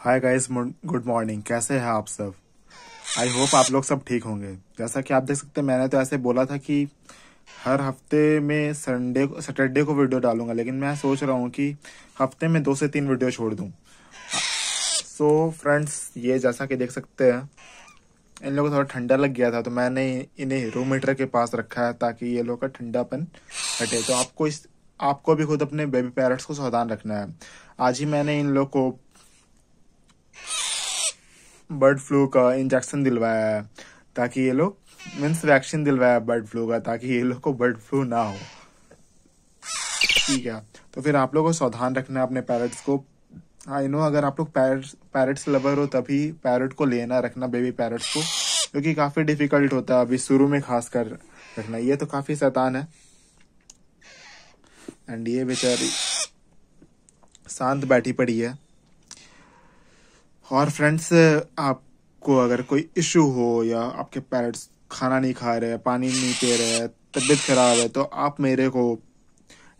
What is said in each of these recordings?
Hi guys good morning कैसे हैं आप सब? आई होप आप लोग सब ठीक होंगे। जैसा कि आप देख सकते हैं मैंने तो ऐसे बोला था कि हर हफ़्ते में संडे को सैटरडे को वीडियो डालूँगा लेकिन मैं सोच रहा हूँ कि हफ़्ते में दो से तीन वीडियो छोड़ दूँ। सो so, फ्रेंड्स ये जैसा कि देख सकते हैं इन लोगों को थोड़ा ठंडा लग गया था तो मैंने इन्हें रूम के पास रखा है ताकि ये लोग का ठंडापन हटे। तो आपको इस आपको भी खुद अपने बेबी पेरेंट्स को सावधान रखना है। आज ही मैंने इन लोग को बर्ड फ्लू का इंजेक्शन दिलवाया है, ताकि ये लोग मीन्स वैक्सीन दिलवाया बर्ड फ्लू का, ताकि ये लोग को बर्ड फ्लू ना हो। ठीक है तो फिर आप लोग को सावधान रखना है अपने पैरट्स को। आई नो अगर आप लोग पैरट्स पैरट्स लवर हो, तभी पैरट को लेना, रखना बेबी पैरट्स को क्योंकि काफ़ी डिफ़िकल्ट होता है। अभी शुरू में खास कर रखना, ये तो काफ़ी शैतान है। एंड ये बेचारी शांत बैठी पड़ी है। और फ्रेंड्स आपको अगर कोई इशू हो या आपके पेरेंट्स खाना नहीं खा रहे, पानी नहीं पी रहे, तबीयत खराब है तो आप मेरे को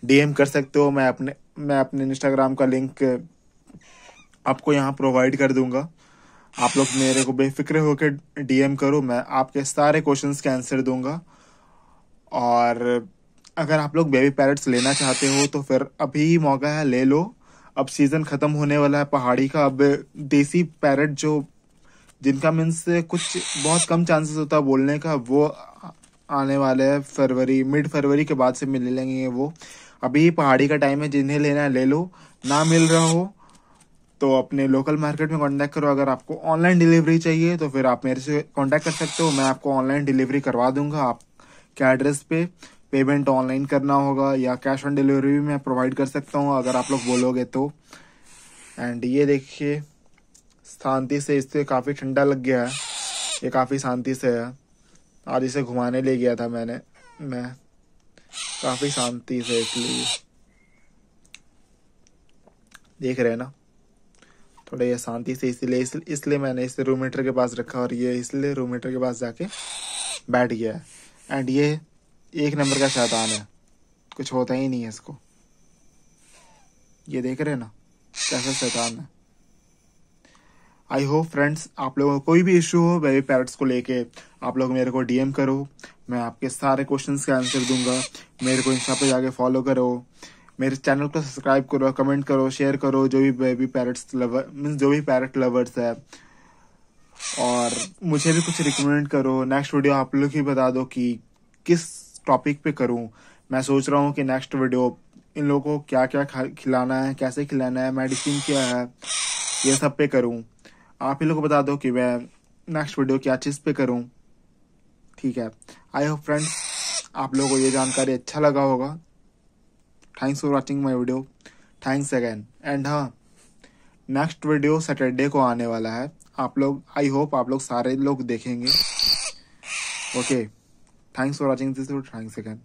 डीएम कर सकते हो। मैं अपने मैं अपने इंस्टाग्राम का लिंक आपको यहाँ प्रोवाइड कर दूँगा। आप लोग मेरे को बेफिक्र होकर डीएम करो। मैं आपके सारे क्वेश्चंस के आंसर दूँगा। और अगर आप लोग बेबी पैरट्स लेना चाहते हो तो फिर अभी मौका है, ले लो। अब सीज़न खत्म होने वाला है पहाड़ी का। अब देसी पैरट जो, जिनका मीन्स कुछ बहुत कम चांसेस होता है बोलने का, वो आने वाले हैं फरवरी मिड फरवरी के बाद से मिल लेंगे वो। अभी पहाड़ी का टाइम है, जिन्हें लेना है ले लो। ना मिल रहा हो तो अपने लोकल मार्केट में कांटेक्ट करो। अगर आपको ऑनलाइन डिलीवरी चाहिए तो फिर आप मेरे से कांटेक्ट कर सकते हो। मैं आपको ऑनलाइन डिलीवरी करवा दूँगा। आप क्या एड्रेस पे? पेमेंट ऑनलाइन करना होगा या कैश ऑन डिलीवरी भी मैं प्रोवाइड कर सकता हूँ, अगर आप लोग बोलोगे तो। एंड ये देखिए, शांति से इससे काफ़ी ठंडा लग गया है। ये काफ़ी शांति से है। आज इसे घुमाने ले गया था मैंने, मैं। काफ़ी शांति से इसलिए। देख रहे हैं ना? थोड़ा ये शांति से इसलिए इसलिए मैंने इसे रूम मीटर के पास रखा और ये इसलिए रूम मीटर के पास जाके बैठ गया है। एंड ये एक नंबर का शैतान है। कुछ होता ही नहीं है इसको। ये देख रहे हैं ना, कैसा शैतान है। आई होप फ्रेंड्स आप लोगों को कोई भी इशू हो बेबी पैरट्स को लेके आप लोग मेरे को डीएम करो। मैं आपके सारे क्वेश्चंस के आंसर दूँगा। मेरे को इंस्टा पे जाके फॉलो करो। मेरे चैनल को सब्सक्राइब करो कमेंट करो शेयर करो, जो भी बेबी पैरट्स लवर मीन्स जो भी पैरट लवर्स है। और मुझे भी कुछ रिकमेंड करो। नेक्स्ट वीडियो आप लोग ही बता दो कि किस टॉपिक पे करूँ। मैं सोच रहा हूँ कि नेक्स्ट वीडियो इन लोगों को क्या क्या खिलाना है, कैसे खिलाना है मेडिसिन क्या है, ये सब पे करूँ। आप ही लोग को बता दो कि मैं नेक्स्ट वीडियो क्या चीज़ पे करूँ। ठीक है। आई होप फ्रेंड्स आप लोगों को ये जानकारी अच्छा लगा होगा। Thanks for watching my video thanks again and हाँ नेक्स्ट वीडियो सैटरडे को आने वाला है। आप लोग आई होप आप लोग सारे लोग देखेंगे। Okay okay. Thanks for watching this video. Thanks again.